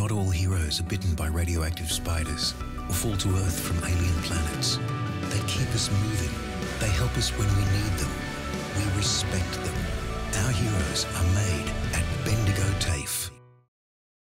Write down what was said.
Not all heroes are bitten by radioactive spiders or fall to Earth from alien planets. They keep us moving. They help us when we need them. We respect them. Our heroes are made.